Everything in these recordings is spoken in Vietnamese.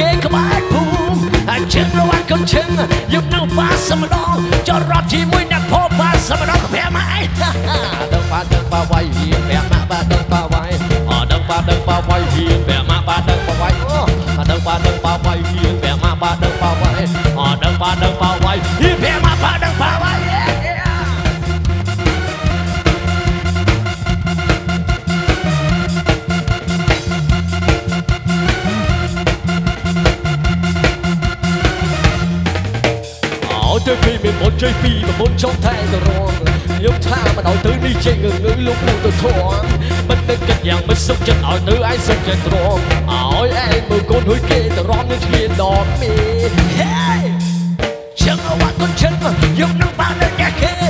គេក្បែរភូមិអាជិះរវត្តកូនឈឹងយប់នឹងបាសម្ដងចរត់ជាមួយអ្នកផោបាសម្ដងក្បែរម៉ែទៅបាទៅបាវ៉ា អោទៅពីមានមុនជ័យពីប្រមុនចុងថែទៅរងខ្ញុំថាមិនឲ្យទៅនេះចេញងងើលោកនឹងទៅធន់មិននឹកគិតយ៉ាងមិនសុខចិត្តឲ្យទៅឯងសុខចិត្តត្រង់ឲ្យឯងមើលកូនហួយគេទៅរំនឹងឆ្លៀនដកមីហេចឹងអវ៉ាកូនចិនយកនឹងបាននៅអ្នកគេ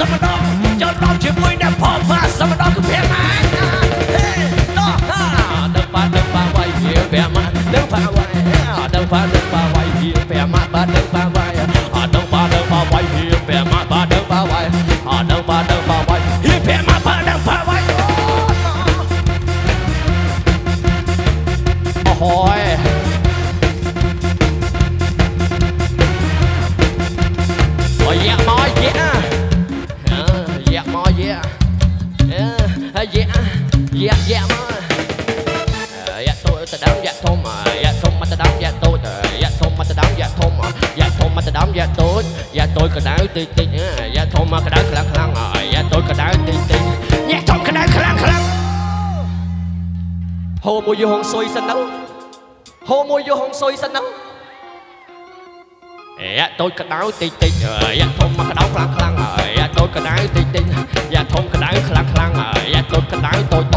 Summer long, your យៈធំយៈធំមកតដំយៈតូចយៈធំមកតដំយៈធំយៈធំមកតដំយៈតូចយៈតូចកដៅតិចតិចយៈធំមកកដៅខ្លាំងខ្លាំងយៈតូចកដៅតិចតិចយៈធំកដៅខ្លាំងខ្លាំងហូមួយយហុងសុយសិនហ្នឹងហូមួយយហុងសុយសិនហ្នឹងយ៉ាតូចកដៅតិចតិចយ៉ាធំមកកដៅខ្លាំងខ្លាំងយ៉ាតូចកដៅតិចតិចយ៉ាធំកដៅខ្លាំងខ្លាំងយ៉ាតូចកដៅតូច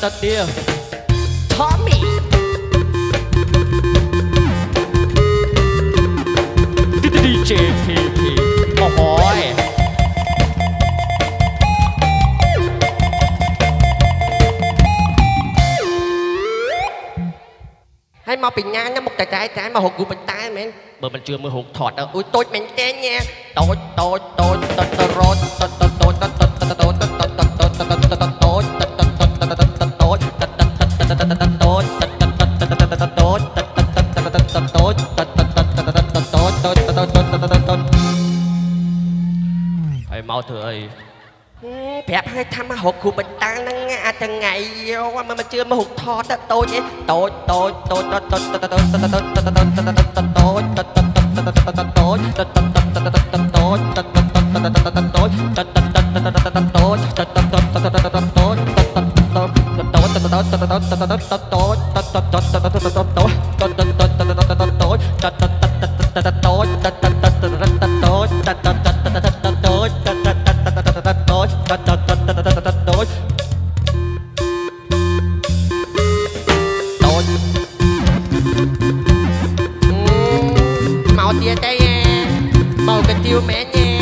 đất đất đi Tommy DJ PP Mồ hôi Hay mà bình nha nha một cái trái trái mà hụt của mình tay mình Bởi mình chưa mới hụt thọt đâu Ui tôi mình tên nha Tôi tôi tôi tôi tôi ហុកគ្រូបញ្តាំងហ្នឹងអាចថ្ងៃយកមកជឿមកហុកថតតូចឯងតូចតូចតូចតូចតូចតូច tía tay nha bầu cái tiêu mẹ nha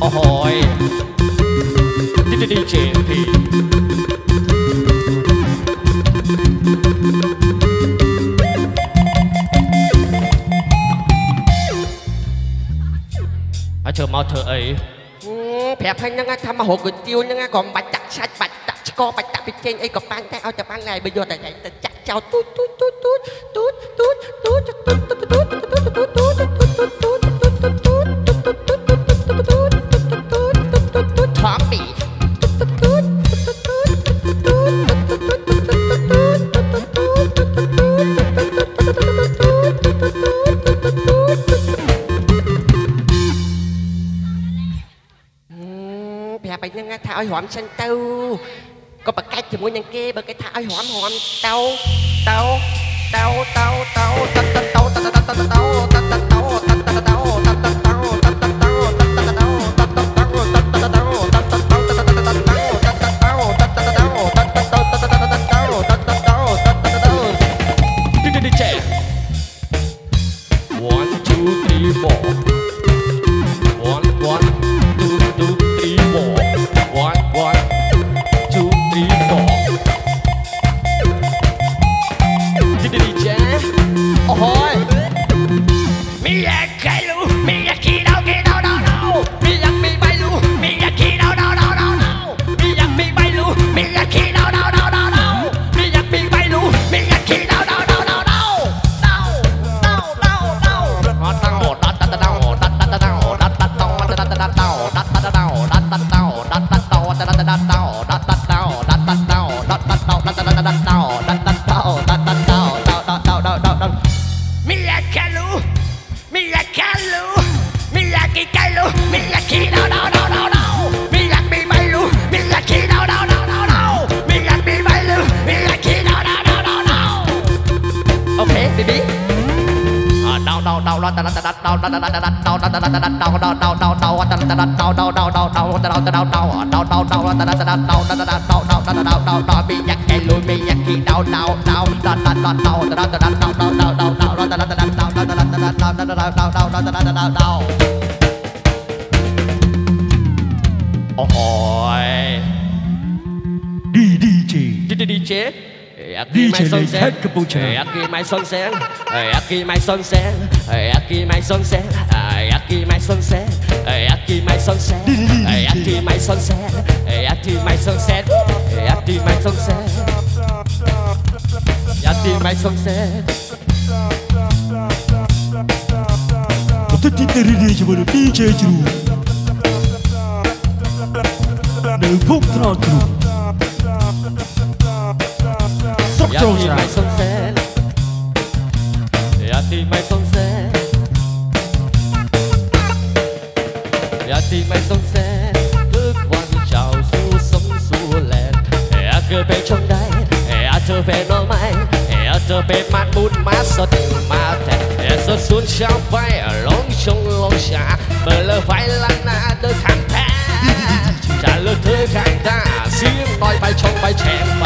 Ahoy DJ P À chờ mau thở ấy. แผลพันยังไงทำมาหกก๋วยเตี๋ยวยังไงก็มาจัก ឆាច់បាច់ដាក់ឆ្កបាច់ដាក់ពីចេញអីក៏បាញ់តែឲ្យតែបាញ់ណាយបើយកតែឯងទៅចាក់ចោលទូចទូចទូចទូចទូចទូចទូចទូចទូចទូចទូចទូច ហ្នឹងថាឲ្យរំចេញទៅក៏ប្រកាច់ជាមួយនឹងគេបើគេថាឲ្យរំរំតោតោតោតោតោតោតោតោតោតោតោ bị nhắc cái lùi bị nhắc khi đau đau đau đau đau đau đau đau đau đau đau đau đau đau đau đau Ôi Đi đi chị Đi đi đi chế Đi mai sơn sen Aquí mai sơn sen Aquí mai sơn sen Aquí mai sơn sen Aquí mai sơn sen Aquí mai sơn sen Aquí mai sơn sen Aquí mai sơn sen Aquí mai sơn sen Aquí mai sơn sen Tôi tin tới đi cho bọn DJ chủ Đừng phúc thọ chủ 一天咪信寫，一天咪信寫，一天咪信寫，不管找出什麼來，一個被衝低，一個被攞埋，一個被抹滿抹實抹掉，一個損傷敗，狼衝狼下，不了快樂那都看淡，賺了都看淡，心內被衝被搶。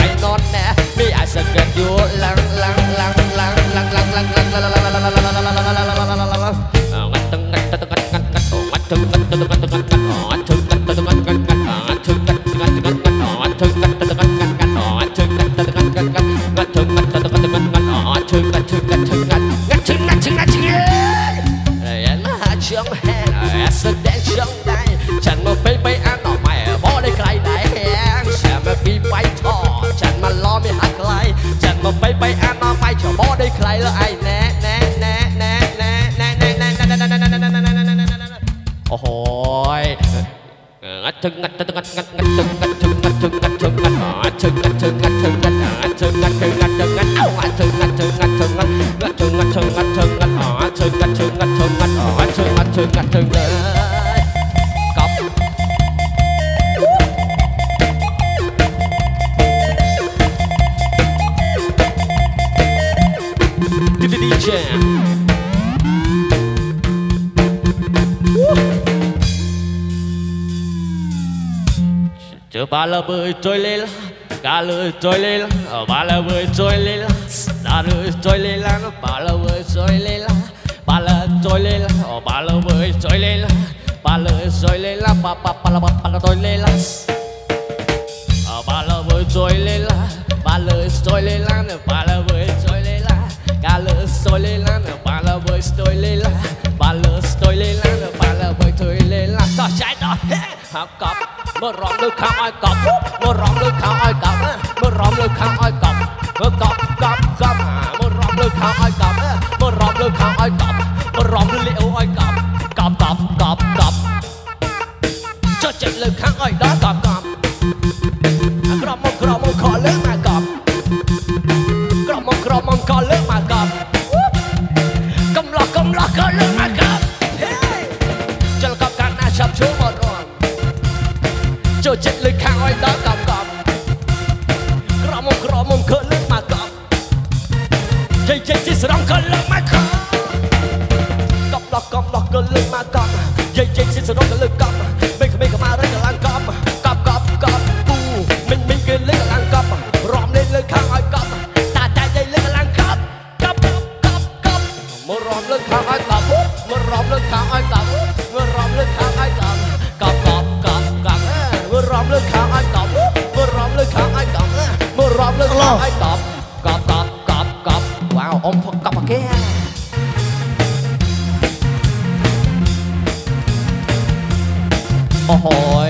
ចង់ហេអេសតែចង់ដែរចាន់មកពេលបីអានដល់ម៉ែបោនេះក្រៃដែរសាមគ្គីបៃថចាន់មកឡមានហាត់ខ្លៃចាន់មកពេលបីអានដល់ម៉ែច្របោនេះខ្លៃលើឯណែណែណែណែណែណែណែណែណែណែណែណែអូយងាត់ទឹកងាត់ទឹកងាត់ងាត់ទឹកងាត់ទឹកងាត់ទឹក thương anh thương ơi cọc DJ chờ ba là bơi trôi lên cá ờ, lưới trôi lên. Ba là bơi trôi lên lá lưới trôi lên. Lá ba là bơi trôi lê la trôi lên là Ba lơ bơi trôi lên là Ba lơ trôi lên là Ba ba ba là ba ba là trôi lên là Ba lơ bơi trôi lên là Ba lơ trôi lên là Ba lơ bơi trôi lên là Cá lơ trôi lên là Ba lơ bơi trôi lên là Ba lơ trôi lên là Ba lơ bơi trôi lên là Có trái đó học cọp mơ rộng lư khao ai cọp mơ rộng lư khao ai cọp mơ rộng lư khao ai cọp mơ cọp ôi hồi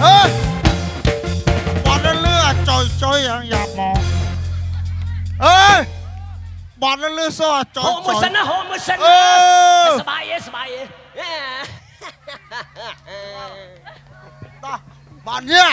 เฮ้ยบอลเลือดจอยจอยอย่างอย่ามองเอ้ยบอลเลือดซอจอย Hồ จ mùa อย xanh á, hồ mùa xanh เอ á อ สบายเอ้สบายเอ้ บอลเนี่ย